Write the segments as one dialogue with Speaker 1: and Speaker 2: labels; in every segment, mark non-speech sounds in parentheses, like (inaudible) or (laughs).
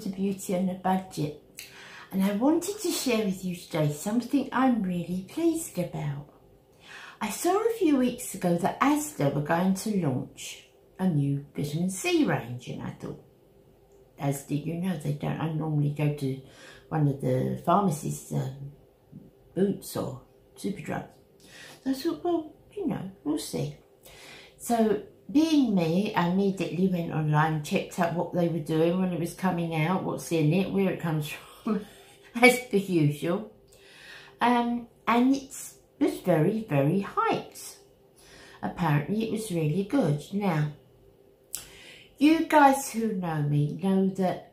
Speaker 1: to Beauty on a Budget. And I wanted to share with you today something I'm really pleased about. I saw a few weeks ago that Asda were going to launch a new vitamin C range and I thought, as did you know, they don't, I normally go to one of the pharmacies' um, boots or Superdrugs. So I thought, well, you know, we'll see. So being me, I immediately went online, checked out what they were doing when it was coming out, what's in it, where it comes (laughs) from, as per usual. Um, and it was very, very hyped. Apparently it was really good. Now, you guys who know me know that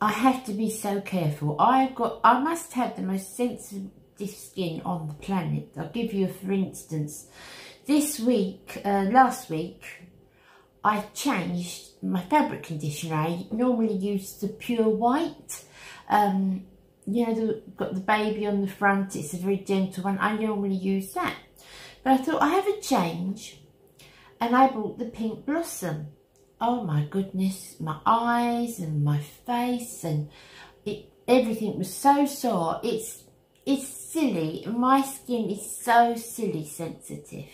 Speaker 1: I have to be so careful. I've got, I must have the most sensitive skin on the planet. I'll give you for instance. This week, uh, last week, I changed my fabric conditioner. I normally use the pure white. Um, you know, the, got the baby on the front. It's a very gentle one. I normally use that. But I thought I have a change. And I bought the pink blossom. Oh my goodness, my eyes and my face and it, everything was so sore. It's, it's silly. My skin is so silly sensitive.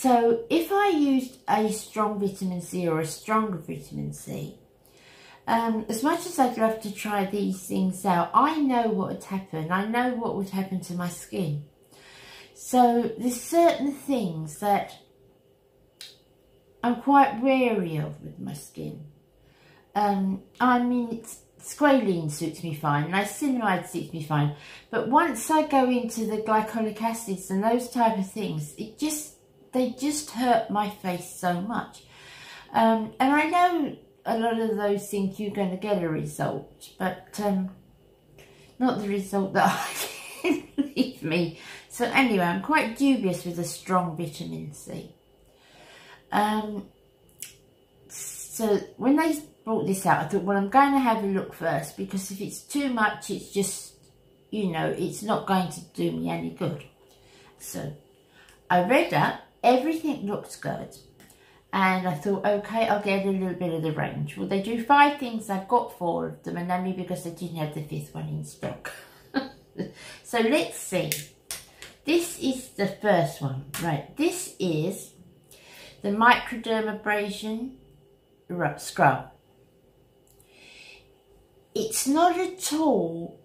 Speaker 1: So if I used a strong vitamin C or a stronger vitamin C, um, as much as I'd love to try these things out, I know what would happen. I know what would happen to my skin. So there's certain things that I'm quite wary of with my skin. Um, I mean, squalene suits me fine, niacinamide suits me fine. But once I go into the glycolic acids and those type of things, it just they just hurt my face so much. Um, and I know a lot of those think you're going to get a result, but um, not the result that (laughs) I leave me. So anyway, I'm quite dubious with a strong vitamin C. Um, so when they brought this out, I thought, well, I'm going to have a look first because if it's too much, it's just, you know, it's not going to do me any good. So I read up everything looks good. And I thought, okay, I'll get a little bit of the range. Well, they do five things. I've got four of them, and only because I didn't have the fifth one in stock. (laughs) so let's see. This is the first one. Right, this is the microdermabrasion scrub. It's not at all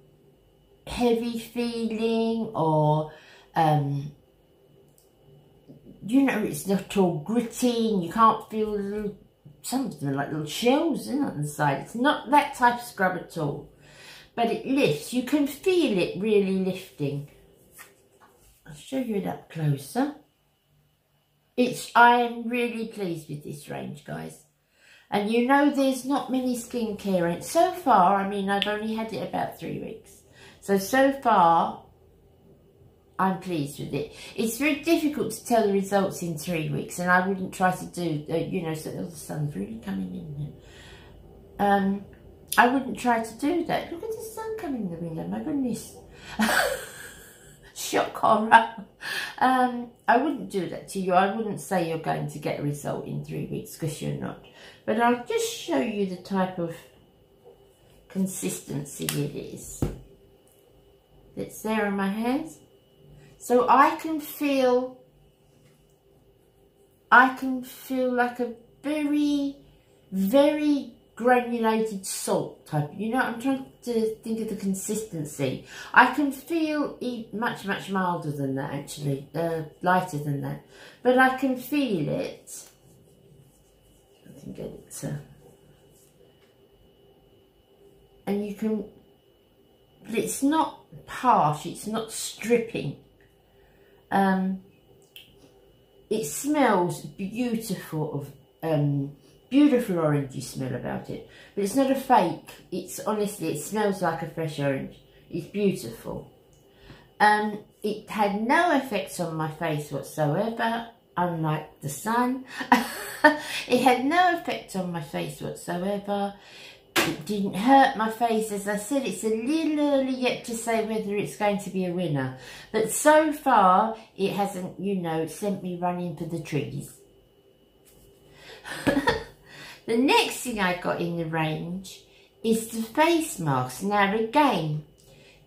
Speaker 1: heavy feeling or um, you know, it's not all gritty and you can't feel little, some of them like little shells in on the side. It's not that type of scrub at all. But it lifts. You can feel it really lifting. I'll show you it up closer. It's, I'm really pleased with this range, guys. And you know there's not many skincare in. So far, I mean, I've only had it about three weeks. So, so far, I'm pleased with it. It's very difficult to tell the results in three weeks, and I wouldn't try to do, uh, you know, so oh, the sun's really coming in here. Um, I wouldn't try to do that. Look at the sun coming in the window, my goodness. (laughs) Shock horror. Um, I wouldn't do that to you. I wouldn't say you're going to get a result in three weeks because you're not. But I'll just show you the type of consistency it is. That's there on my hands. So I can feel, I can feel like a very, very granulated salt type. You know, I'm trying to think of the consistency. I can feel much, much milder than that actually, uh, lighter than that. But I can feel it. I can get it to... And you can, it's not harsh, it's not stripping. Um, it smells beautiful of um, beautiful orangey smell about it. But it's not a fake. It's honestly, it smells like a fresh orange. It's beautiful. Um, it had no effects on my face whatsoever, unlike the sun. (laughs) it had no effect on my face whatsoever. It didn't hurt my face. As I said, it's a little early yet to say whether it's going to be a winner. But so far, it hasn't, you know, sent me running for the trees. (laughs) The next thing I got in the range is the face mask. Now again,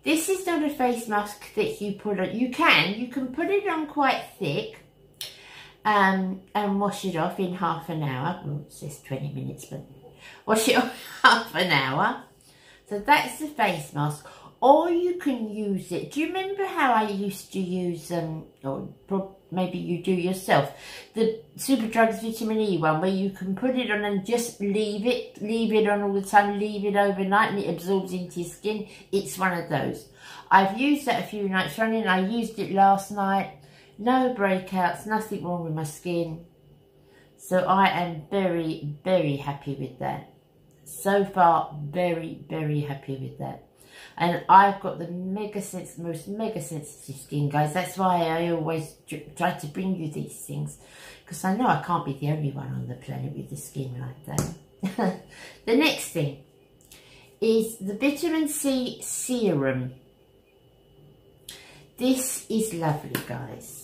Speaker 1: this is not a face mask that you put on. You can, you can put it on quite thick um, and wash it off in half an hour. Well, it says 20 minutes, but wash it (laughs) half an hour. So that's the face mask. Or you can use it. Do you remember how I used to use, um, or maybe you do yourself, the Superdrugs Vitamin E one where you can put it on and just leave it, leave it on all the time, leave it overnight and it absorbs into your skin. It's one of those. I've used that a few nights running. I used it last night. No breakouts, nothing wrong with my skin. So I am very, very happy with that. So far, very, very happy with that. And I've got the mega sense, most mega sensitive skin, guys. That's why I always try to bring you these things. Because I know I can't be the only one on the planet with the skin like that. (laughs) the next thing is the vitamin C serum. This is lovely, guys.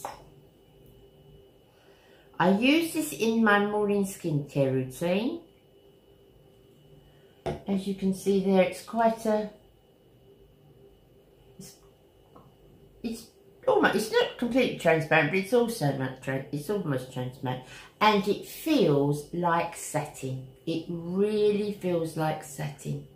Speaker 1: I use this in my morning skincare routine. As you can see there, it's quite a... It's, it's almost, it's not completely transparent, but it's also it's almost transparent. And it feels like satin. It really feels like satin.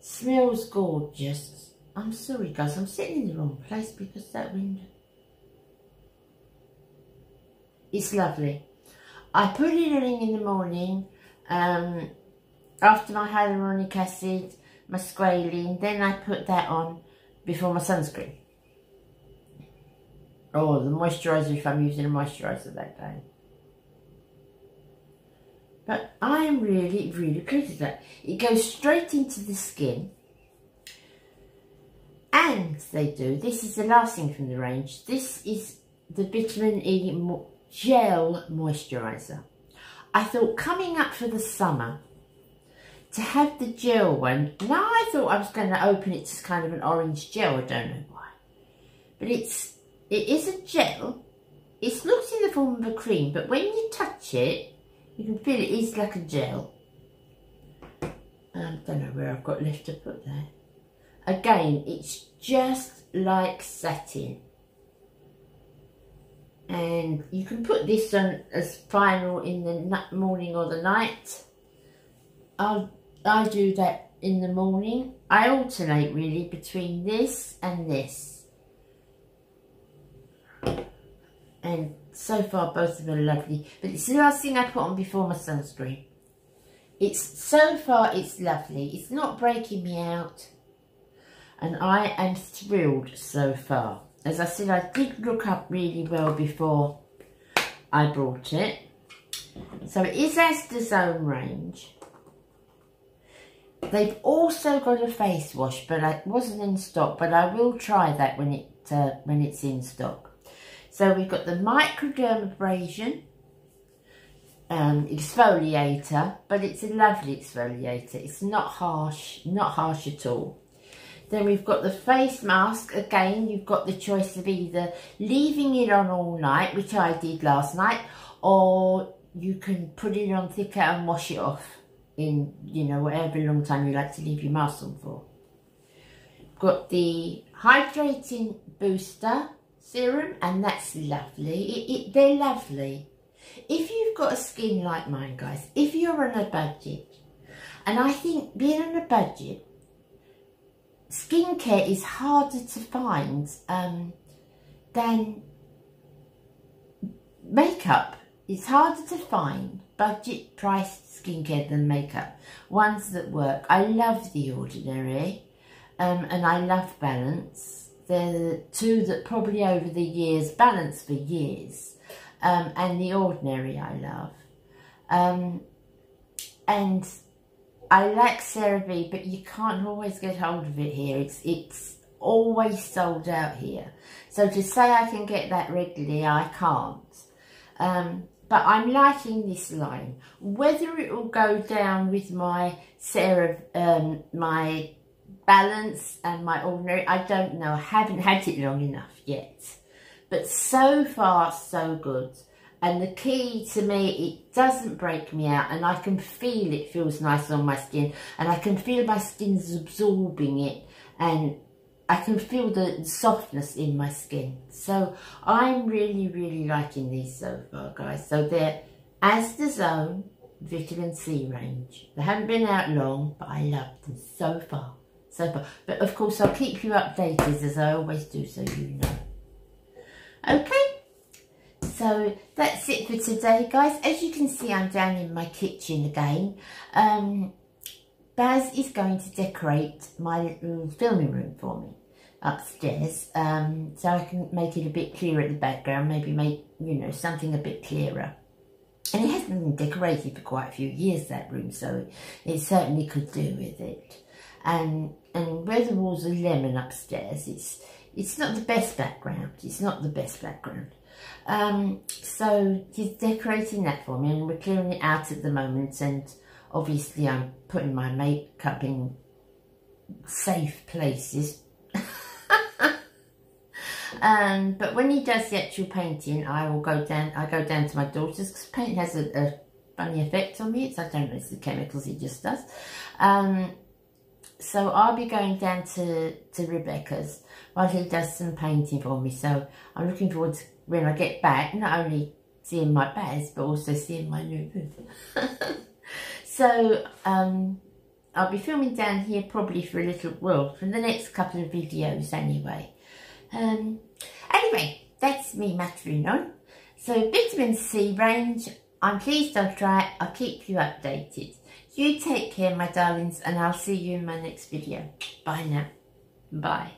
Speaker 1: Smells gorgeous. I'm sorry guys, I'm sitting in the wrong place because that window. It's lovely. I put it in in the morning um, after my hyaluronic acid, my squalene, then I put that on before my sunscreen. Or the moisturiser if I'm using a moisturiser that day. But I am really, really pleased with that. It goes straight into the skin and they do, this is the last thing from the range, this is the vitamin E gel moisturiser. I thought coming up for the summer, to have the gel one, now I thought I was going to open it as kind of an orange gel, I don't know why. But it's, it is a gel, it looks in the form of a cream, but when you touch it, you can feel it is like a gel. I don't know where I've got left to put there. Again, it's just like satin. And you can put this on as final in the morning or the night. i I do that in the morning. I alternate really between this and this. And so far both of them are lovely. But it's the last thing I put on before my sunscreen. It's so far it's lovely. It's not breaking me out and I am thrilled so far. As I said, I did look up really well before I bought it. So it is Asda's own range. They've also got a face wash, but it wasn't in stock. But I will try that when it uh, when it's in stock. So we've got the microdermabrasion um, exfoliator, but it's a lovely exfoliator. It's not harsh, not harsh at all. Then we've got the face mask. Again, you've got the choice of either leaving it on all night, which I did last night, or you can put it on thicker and wash it off in, you know, whatever long time you like to leave your mask on for. Got the hydrating booster serum, and that's lovely. It, it, they're lovely. If you've got a skin like mine, guys, if you're on a budget, and I think being on a budget skincare is harder to find um, than makeup. It's harder to find budget priced skincare than makeup. Ones that work. I love The Ordinary um, and I love Balance. They're the two that probably over the years, Balance for years, um, and The Ordinary I love. Um, and I like CeraVe, but you can't always get hold of it here. It's it's always sold out here. So to say I can get that regularly, I can't. Um, but I'm liking this line. Whether it will go down with my Sarah, um, my balance and my ordinary, I don't know. I haven't had it long enough yet. But so far, so good. And the key to me, it doesn't break me out and I can feel it feels nice on my skin and I can feel my skin's absorbing it and I can feel the softness in my skin. So I'm really, really liking these so far, guys. So they're Zone Vitamin C range. They haven't been out long, but I love them so far. So far. But of course, I'll keep you updated as I always do, so you know. Okay. So that's it for today, guys. As you can see, I'm down in my kitchen again. Um, Baz is going to decorate my little filming room for me upstairs um, so I can make it a bit clearer at the background, maybe make, you know, something a bit clearer. And it hasn't been decorated for quite a few years, that room, so it certainly could do with it. And and where the walls are lemon upstairs, it's it's not the best background. It's not the best background. Um, so he's decorating that for me and we're clearing it out at the moment and obviously I'm putting my makeup in safe places. (laughs) um, but when he does the actual painting, I will go down, I go down to my daughter's because paint has a, a, funny effect on me. It's, I don't know, it's the chemicals he just does. Um, so I'll be going down to, to Rebecca's while he does some painting for me. So I'm looking forward to when I get back, not only seeing my Baz, but also seeing my new room. (laughs) so um, I'll be filming down here probably for a little, well, for the next couple of videos anyway. Um, anyway, that's me muttering on. So vitamin C range, I'm pleased I'll try it. I'll keep you updated. You take care, my darlings, and I'll see you in my next video. Bye now. Bye.